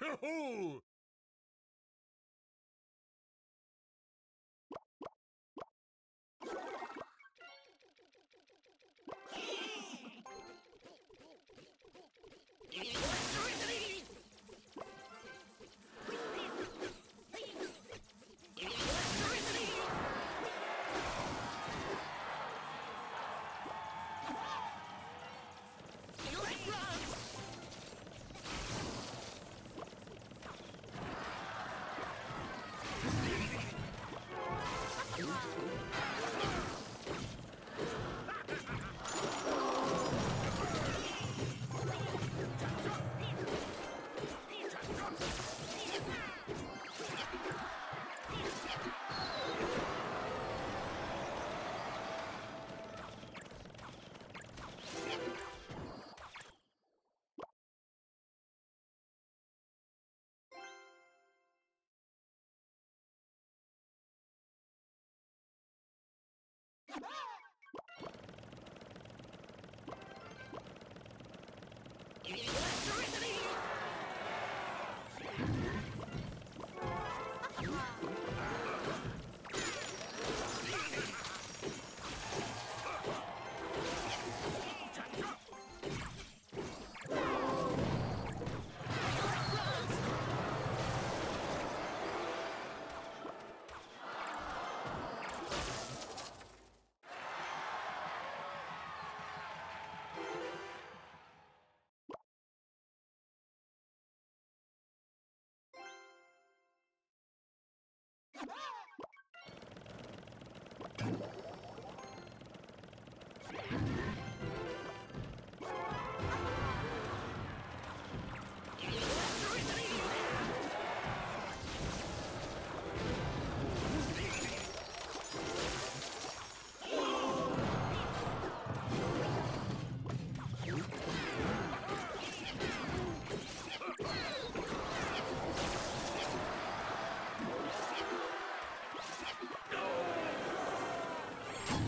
Ho-ho! Yeah. Ah!